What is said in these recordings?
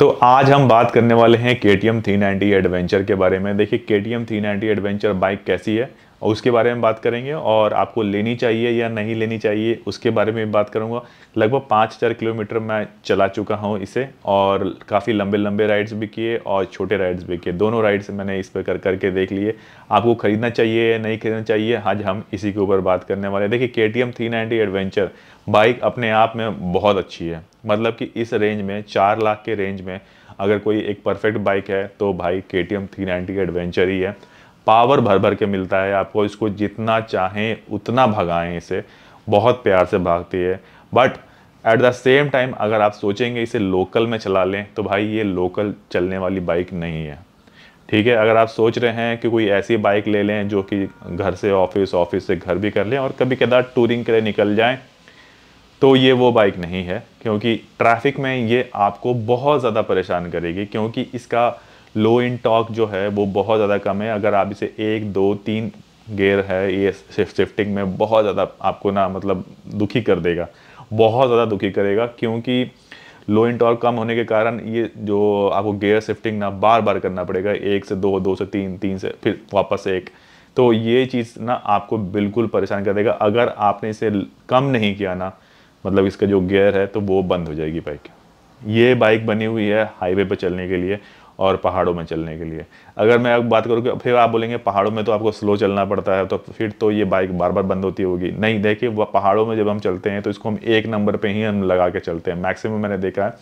तो आज हम बात करने वाले हैं K T M three ninety adventure के बारे में। देखिए K T M three ninety adventure bike कैसी है? और उसके बारे में बात करेंगे और आपको लेनी चाहिए या नहीं लेनी चाहिए, उसके बारे में बात करूँगा। लगभग पाँच हज़ार किलोमीटर मैं चला चुका हूँ इसे और काफ़ी लंबे लंबे राइड्स भी किए और छोटे राइड्स भी किए। दोनों राइड्स मैंने इस पर कर करके देख लिए। आपको ख़रीदना चाहिए या नहीं खरीदना चाहिए, आज हम इसी के ऊपर बात करने वाले देखिए K T M three ninety adventure bike अपने आप में बहुत अच्छी है। मतलब कि इस रेंज में, चार लाख के रेंज में अगर कोई एक परफेक्ट बाइक है तो भाई K T M three ninety adventure ही है। पावर भर भर के मिलता है, आपको इसको जितना चाहें, उतना भगाएँ इसे। बहुत प्यार से भागती है। But at the same time अगर आप सोचेंगे इसे लोकल में चला लें तो भाई ये लोकल चलने वाली बाइक नहीं है। ठीक है? अगर आप सोच रहे हैं कि कोई ऐसी बाइक ले लें, जो कि घर से ऑफ़िस ऑफ़िस से घर भी कर लें और कभी कदार टूरिंग के लिए निकल जाएँ तो ये वो बाइक नहीं है। क्योंकि ट्रैफ़िक में ये आपको बहुत ज़्यादा परेशान करेगी, क्योंकि इसका लो इन टॉक जो है, वो बहुत ज़्यादा कम है। अगर आप इसे एक, दो, तीन गेयर है, ये शिफ्टिंग में बहुत ज़्यादा आपको ना मतलब दुखी कर देगा। बहुत ज़्यादा दुखी करेगा, क्योंकि लो इन टॉर्क कम होने के कारण ये जो आपको गेयर शिफ्टिंग ना बार बार करना पड़ेगा। एक से दो दो से तीन तीन से फिर वापस एक। तो ये चीज़ ना आपको बिल्कुल परेशान कर देगा। अगर आपने इसे कम नहीं किया ना मतलब इसका जो गियर है तो वो बंद हो जाएगी बाइक ये बाइक बनी हुई है हाईवे पर चलने के लिए। और पहाड़ों में चलने के लिए। अगर मैं अब बात करूँ कि फिर आप बोलेंगे पहाड़ों में तो आपको स्लो चलना पड़ता है तो फिर तो ये बाइक बार बार बंद होती होगी। नहीं, देखिए, वह पहाड़ों में जब हम चलते हैं तो इसको हम एक नंबर पर ही हम लगा के चलते हैं। मैक्सिमम मैंने देखा है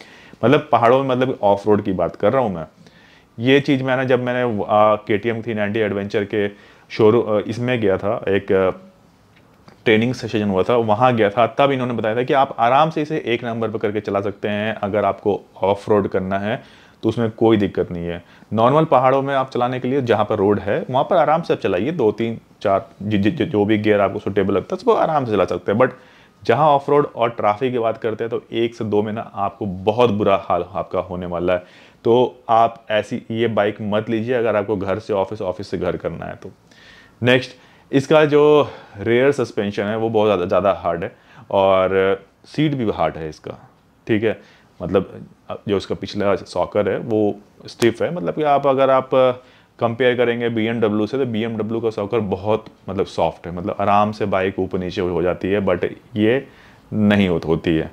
मतलब पहाड़ों में मतलब ऑफ़ रोड की बात कर रहा हूँ मैं। ये चीज़ मैंने, जब मैंने K T M three ninety adventure के शोरूम इसमें गया था, एक ट्रेनिंग सेशन हुआ था, वहाँ गया था। तब इन्होंने बताया था कि आप आराम से इसे एक नंबर पर करके चला सकते हैं, अगर आपको ऑफ़ रोड करना है। तो उसमें कोई दिक्कत नहीं है। नॉर्मल पहाड़ों में आप चलाने के लिए जहाँ पर रोड है वहाँ पर आराम से आप चलाइए दो तीन चार ज, भी गियर आपको सुटेबल लगता है उसको आराम से चला सकते हैं। बट जहाँ ऑफ़ रोड और ट्रैफ़िक की बात करते हैं तो एक से दो महीना आपको बहुत बुरा हाल आपका होने वाला है। तो आप ऐसी ये बाइक मत लीजिए अगर आपको घर से ऑफ़िस ऑफ़िस से घर करना है तो। नेक्स्ट इसका जो रेयर सस्पेंशन है वो बहुत ज़्यादा ज़्यादा हार्ड है और सीट भी हार्ड है इसका ठीक है? मतलब जो उसका पिछला सॉकर है, वो स्टिफ है। मतलब कि आप अगर आप कंपेयर करेंगे बीएमडब्ल्यू से तो बीएमडब्ल्यू का सॉकर बहुत मतलब सॉफ्ट है। मतलब आराम से बाइक ऊपर नीचे हो जाती है बट ये नहीं होती है।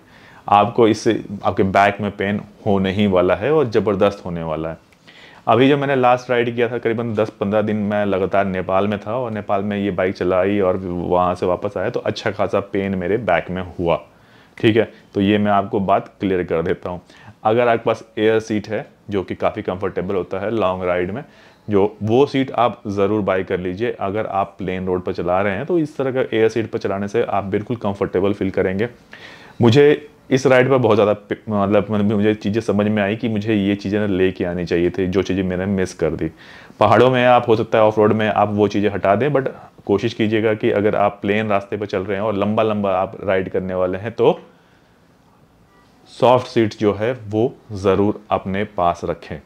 आपको इससे आपके बैक में पेन होने ही वाला है और ज़बरदस्त होने वाला है। अभी जब मैंने लास्ट राइड किया था, करीबन 10-15 दिन मैं लगातार नेपाल में था और नेपाल में ये बाइक चलाई और वहाँ से वापस आया तो अच्छा खासा पेन मेरे बैक में हुआ। ठीक है? तो ये मैं आपको बात क्लियर कर देता हूँ। अगर आपके पास एयर सीट है, जो कि काफ़ी कंफर्टेबल होता है लॉन्ग राइड में, जो वो सीट आप ज़रूर बाई कर लीजिए। अगर आप प्लेन रोड पर चला रहे हैं तो इस तरह का एयर सीट पर चलाने से आप बिल्कुल कंफर्टेबल फील करेंगे। मुझे इस राइड पर बहुत ज़्यादा मतलब मुझे चीज़ें समझ में आई कि मुझे ये चीज़ें लेके आनी चाहिए थी, जो चीज़ें मैंने मिस कर दी। पहाड़ों में आप, हो सकता है ऑफ़ रोड में आप वो चीज़ें हटा दें बट कोशिश कीजिएगा कि अगर आप प्लेन रास्ते पर चल रहे हैं और लंबा लंबा आप राइड करने वाले हैं तो सॉफ्ट सीट जो है, वो ज़रूर अपने पास रखें।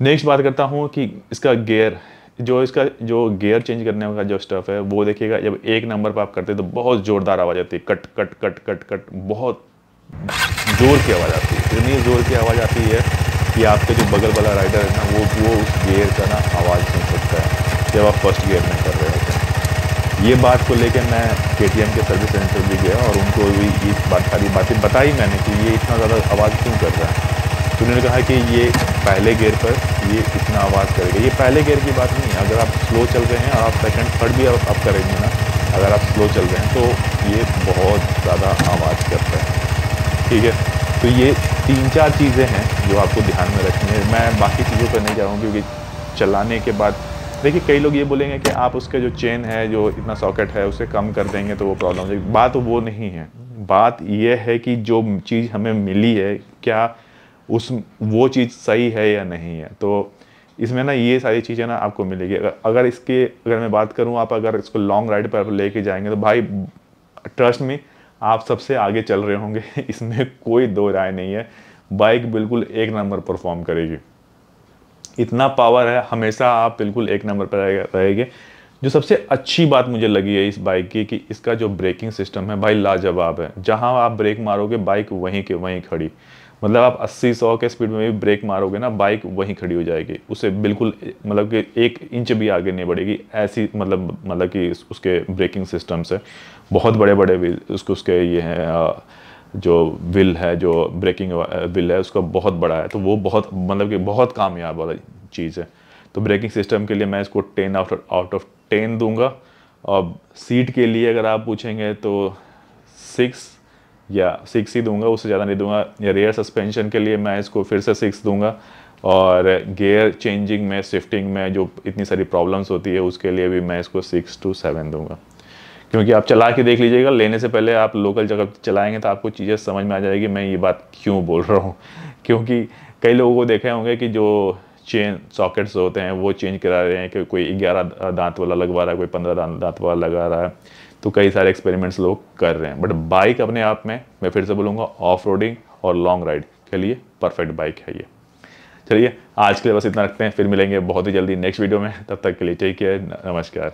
नेक्स्ट बात करता हूँ कि इसका गेयर जो इसका, जो गेयर चेंज करने का जो स्टफ़ है, वो देखिएगा, जब एक नंबर पर आप करते हैं तो बहुत ज़ोरदार आवाज़ आती है। Cut cut cut cut cut, बहुत ज़ोर की आवाज़ आती है। इतनी ज़ोर की आवाज़ आती है कि आपके जो बगल वाला राइडर है ना, वो वो उस गेयर का ना आवाज़ सुन सकता है, जब आप फ़र्स्ट गेयर में कर रहे हैं। ये बात को लेकर मैं के के सर्विस सेंटर भी गया और उनको भी इस बात सारी बातें बताई मैंने कि ये इतना ज़्यादा आवाज़ क्यों कर रहा है? तो उन्होंने कहा कि ये पहले गेयर पर ये इतना आवाज़ करेगा। ये पहले गेयर की बात नहीं है। अगर आप स्लो चल रहे हैं और आप सेकंड थर्ड भी आप, आप करेंगे ना अगर आप स्लो चल रहे हैं तो ये बहुत ज़्यादा आवाज़ करता है। ठीक है? तो ये तीन चार चीज़ें हैं जो आपको ध्यान में रखनी है। मैं बाकी चीज़ों पर नहीं जा रहा हूँ क्योंकि चलाने के बाद देखिए, कई लोग ये बोलेंगे कि आप उसके जो चेन है, जो इतना सॉकेट है, उसे कम कर देंगे तो वो प्रॉब्लम हो। जाएगी बात वो नहीं है। बात यह है कि जो चीज़ हमें मिली है, क्या उस, वो चीज़ सही है या नहीं है? तो इसमें ना ये सारी चीज़ें ना आपको मिलेगी। अगर अगर इसके, अगर मैं बात करूँ, आप अगर इसको लॉन्ग राइड पर लेके जाएँगे तो भाई ट्रस्ट में आप सबसे आगे चल रहे होंगे। इसमें कोई दो राय नहीं है। बाइक बिल्कुल एक नंबर परफॉर्म करेगी। इतना पावर है, हमेशा आप बिल्कुल एक नंबर पर रहेंगे। जो सबसे अच्छी बात मुझे लगी है इस बाइक की कि इसका जो ब्रेकिंग सिस्टम है, भाई लाजवाब है। जहाँ आप ब्रेक मारोगे बाइक वहीं के वहीं खड़ी। मतलब आप 80 सौ के स्पीड में भी ब्रेक मारोगे ना बाइक वहीं खड़ी हो जाएगी। उसे बिल्कुल मतलब कि एक इंच भी आगे नहीं बढ़ेगी। ऐसी मतलब मतलब कि उसके ब्रेकिंग सिस्टम से बहुत बड़े बड़े भी, उसके उसके ये हैं जो विल है, जो ब्रेकिंग विल है, उसका बहुत बड़ा है। तो वो बहुत मतलब कि बहुत कामयाब वाला चीज़ है। तो ब्रेकिंग सिस्टम के लिए मैं इसको ten out out of ten दूँगा। और सीट के लिए अगर आप पूछेंगे तो सिक्स या सिक्स ही दूँगा, उससे ज़्यादा नहीं दूँगा। या रेयर सस्पेंशन के लिए मैं इसको फिर से सिक्स दूँगा। और गेयर चेंजिंग में शिफ्टिंग में जो इतनी सारी प्रॉब्लम्स होती है, उसके लिए भी मैं इसको सिक्स टू सेवन दूँगा। क्योंकि आप चला के देख लीजिएगा, लेने से पहले आप लोकल जगह चलाएँगे तो आपको चीज़ें समझ में आ जाएगी, मैं ये बात क्यों बोल रहा हूँ? क्योंकि कई लोगों को देखे होंगे कि जो चेन सॉकेट्स होते हैं, वो चेंज करा रहे हैं कि कोई ग्यारह दांत वाला लगवा रहा है, कोई पंद्रह दांत वाला लगा रहा है तो कई सारे एक्सपेरिमेंट्स लोग कर रहे हैं। बट बाइक अपने आप में, मैं फिर से बोलूँगा ऑफ़ रोडिंग और लॉन्ग राइड के लिए परफेक्ट बाइक है ये। चलिए, आज के लिए बस इतना रखते हैं, फिर मिलेंगे बहुत ही जल्दी नेक्स्ट वीडियो में, तब तक के लिए टेक केयर नमस्कार।